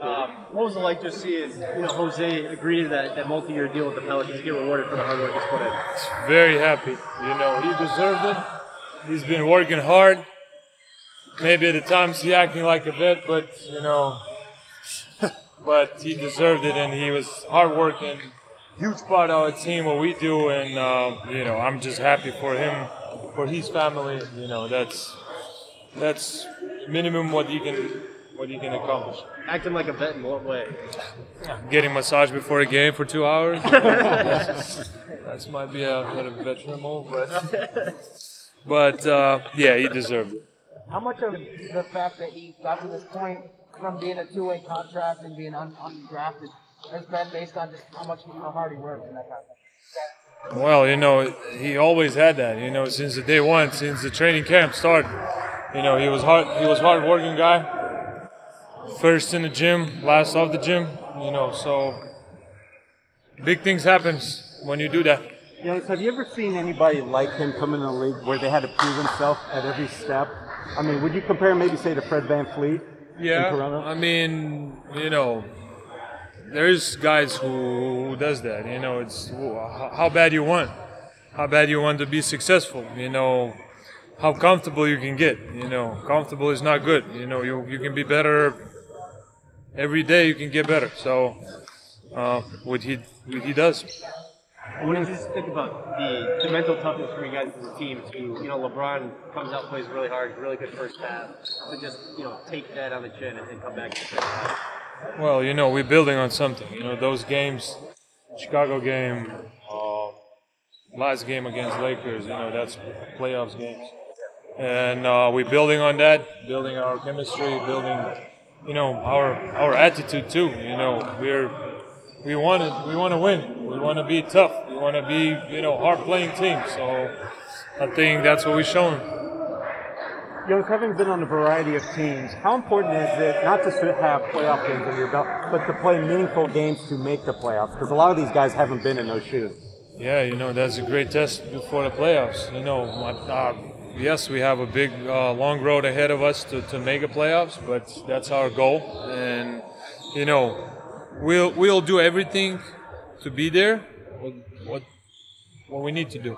Um, what was it like just seeing you know Jose agree to that, that multi-year deal with the Pelicans, get rewarded for the hard work he's put in? Very happy. You know, he deserved it. He's been working hard. Maybe at times he acting like a vet, but you know, but he deserved it, and he was hardworking. Huge part of our team, what we do, and uh, you know, I'm just happy for him, for his family. You know, that's that's minimum what you can what are you can accomplish. Acting like a vet in what way? Getting massage before a game for two hours. that might be a bit of a veteran move, but but uh, yeah, he deserved it. How much of the fact that he got to this point from being a two-way contract and being un- undrafted has been based on just how much how hard he worked and that kind of thing? Well, you know, he always had that. You know, since the day one, since the training camp started. You know, he was hard. He was hard working guy. First in the gym, last off the gym. You know, so big things happens when you do that. Jonas, have you ever seen anybody like him come in the league where they had to prove himself at every step? I mean, would you compare maybe say to Fred VanVleet Yeah. I mean, you know, there's guys who, who does that. You know, it's how bad you want, how bad you want to be successful. You know, how comfortable you can get. You know, comfortable is not good. You know, you you can be better every day. You can get better. So, uh, what he what he does. What do you just think about the, the mental toughness for you guys as a team to, you know, LeBron comes out, plays really hard, really good first half, to just, you know, take that on the chin and, and come back to the? Well, you know, we're building on something. You know, those games, Chicago game, uh, last game against Lakers, you know, that's playoffs games. And uh, we're building on that, building our chemistry, building, you know, our our attitude too. You know, we're we want to we want to win. We want to be tough. We want to be, you know, hard playing team. So I think that's what we're showing. Jonas, having been on a variety of teams, how important is it not just to have playoff games under your belt, but to play meaningful games to make the playoffs? Because a lot of these guys haven't been in those shoes. Yeah, you know that's a great test before the playoffs. You know, my, uh, yes, we have a big, uh, long road ahead of us to, to make a playoffs, but that's our goal. And you know, we'll we'll do everything to be there. What what, what we need to do.